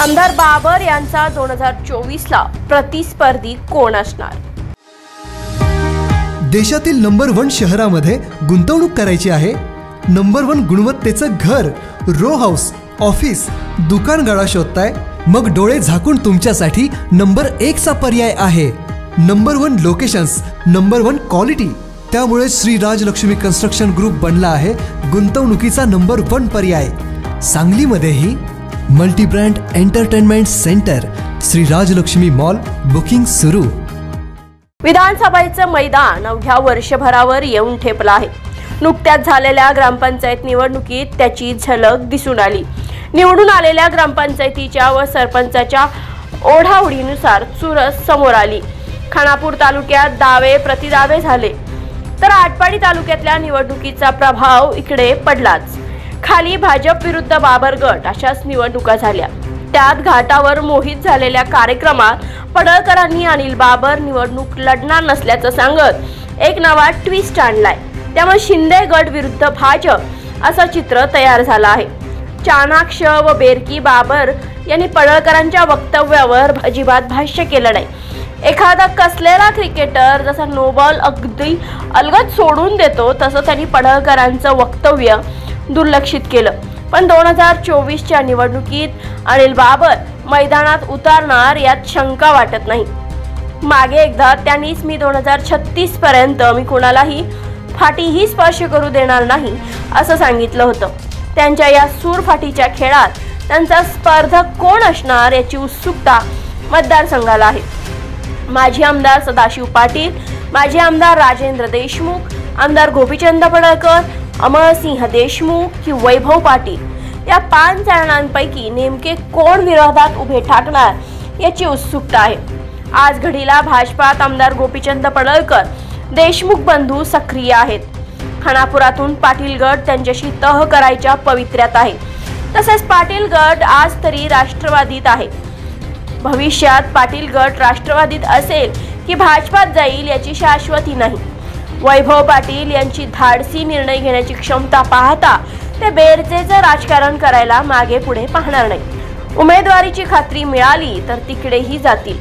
आमदार बाबर यांचा दोन हजार चोवीसला प्रतिस्पर्धी कोण असणार? देशातील नंबर वन शहरामध्ये गुंतवणूक करायची आहे. नंबर वन गुणवत्तेचं घर रो हाऊस ऑफिस दुकान गळा शोधताय. मग डोळे झाकून तुमच्यासाठी नंबर एकचा पर्याय आहे. Number one locations number one quality त्यामुळे श्री राजलक्ष्मी कन्स्ट्रक्शन ग्रुप बनला आहे. गुंतवणुकीचा नंबर वन पर्याय. सांगलीमध्येही multibrand entertainment centre Shri Rajlakshmi mall booking सुरू. विधानसभेचं मैदान अवघ्या वर्षभरावर येऊन ठेपलं आहे. नुकत्याच झालेल्या ग्रामपंचायत निवडणुकीत त्याची झलक दिसून आली. निवडून आलेल्या ग्रामपंचायतीच्या व सरपंचाच्या ओढाओढीनुसार चुरस समोर आली. खानापूर तालुक्यात दावे प्रतिदावे झाले. तर आटपाडी तालुक्यातल्या निवडणुकीचा प्रभाव इकडे पडलाच. खाली भाजप विरुद्ध बाबर गट अशाच निवडणुका झाल्या. त्यात घाटावर मोहित झालेल्या कार्यक्रमात पडळकरांनी अनिल बाबर निवडणूक लढणार नसल्याचं सांगत एक नवा ट्विस्ट आणलाय. त्यामुळे शिंदे गट विरुद्ध भाजप असं चित्र तयार झालं आहे. चाणाक्ष व बेरकी बाबर यांनी पडळकरांच्या वक्तव्यावर अजिबात भाष्य केलं नाही. एखादा कसलेला क्रिकेटर जसा नोबॉल अगदी अलगद सोडून देतो तसं त्यांनी पडळकरांचं वक्तव्य दुर्लक्षित केलं. पण दोन हजार चोवीसच्या निवडणुकीत अनिल बाबर मैदानात उतारणार यात शंका वाटत नाही. मागे एकदा त्यांनीच मी दोन हजार छत्तीस पर्यंत मी कोणालाही फाटीही स्पर्श करू देणार नाही असं सांगितलं होतं. त्यांच्या या सूरफाटीच्या खेळात त्यांचा स्पर्धक कोण असणार याची उत्सुकता मतदारसंघाला आहे. माजी आमदार सदाशिव पाटील माजी आमदार राजेंद्र देशमुख आमदार गोपीचंद पडळकर अमरसिंह देशमुख की वैभव पाटील या पाच जणांपैकी नेमके कोण विरोधात उभे ठाकणार याची उत्सुकता आहे. आज घडीला भाजपात आमदार गोपीचंद पडळकर देशमुख बंधू सक्रिय आहेत. खानापुरातून पाटील गट त्यांच्याशी तह करायच्या पवित्र्यात आहे. तसेच पाटील गट आज तरी राष्ट्रवादीत आहे. भविष्यात पाटील गट राष्ट्रवादीत असेल की भाजपात जाईल याची शाश्वती नाही. वैभव पाटील यांची धाडसी निर्णय घेण्याची क्षमता पाहता ते बेरजेचं राजकारण करायला मागे पुढे पाहणार नाही उमेदवारीची खात्री मिळाली तर तिकडेही जातील.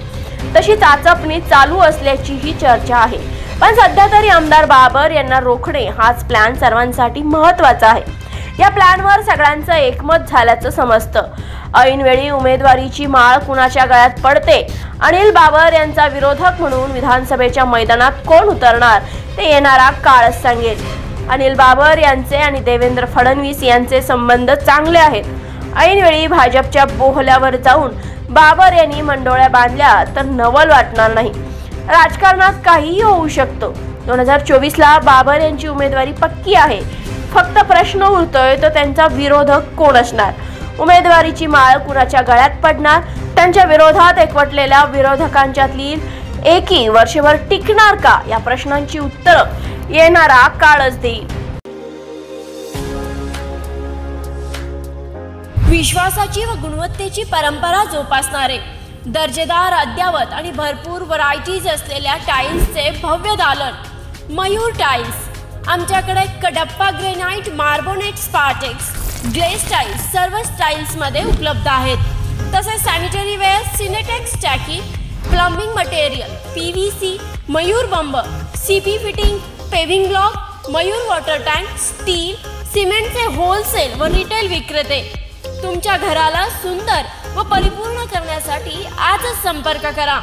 तशी चाचपणी चालू असल्याचीही चर्चा आहे. पण सध्या तरी आमदार बाबर यांना रोखणे हाच प्लॅन सर्वांसाठी महत्त्वाचा आहे. या प्लॅनवर सगळ्यांचं एकमत झाल्याचं समजतं. ऐनवेळी उमेदवारीची माळ कुणाच्या गळ्यात पडते? अनिल बाबर यांचा विरोधक म्हणून विधानसभेच्या मैदानात कोण उतरणार? ते येणारा काळच सांगेल. अनिल बाबर यांचे आणि देवेंद्र फडणवीस यांचे संबंध चांगले आहेत. ऐनवेळी भाजपच्या बोहल्यावर जाऊन बाबर यांनी मंडोळ्या बांधल्या तर नवल वाटणार नाही. राजकारणात काहीही होऊ शकतं. दोन हजार चोवीसला बाबर यांची उमेदवारी पक्की आहे. फक्त प्रश्न उरतोय तर त्यांचा विरोधक कोण असणार? उमेदवारीची माळ कुणाच्या गळ्यात पडणार? त्यांच्या विरोधात एकवटलेल्या विरोधकांच्यातली एकी वर्षभर टिकणार का? या प्रश्नांची उत्तरं येणारा काळच देईल. विश्वासाची व गुणवत्तेची परंपरा जोपासणारे दर्जेदार अद्यावत आणि भरपूर व्हरायटीज असलेल्या टाईल्सचे भव्य दालन मयूर टाईल्स आमच्याकडे कडप्पा ग्रेनाइट मार्बोनेट स्पार्टेक्स ग्ले स्टाईल सर्व स्टाईल्समध्ये उपलब्ध आहेत. तसेच sanitary ware Sintex टॅकी plumbing material P V C Mayur बंब C P fitting paving block Mayur water tank steel सिमेंटचे होलसेल व रिटेल विक्रेते. तुमच्या घराला सुंदर व परिपूर्ण करण्यासाठी आजच संपर्क करा.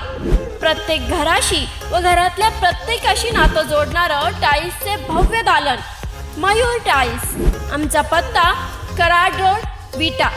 प्रत्येक घराशी व घरातल्या प्रत्येकाशी नातं जोडणारं टाईल्सचे भव्य दालन. मयूर टाईल्स आमचा पत्ता कराड रोड विटा.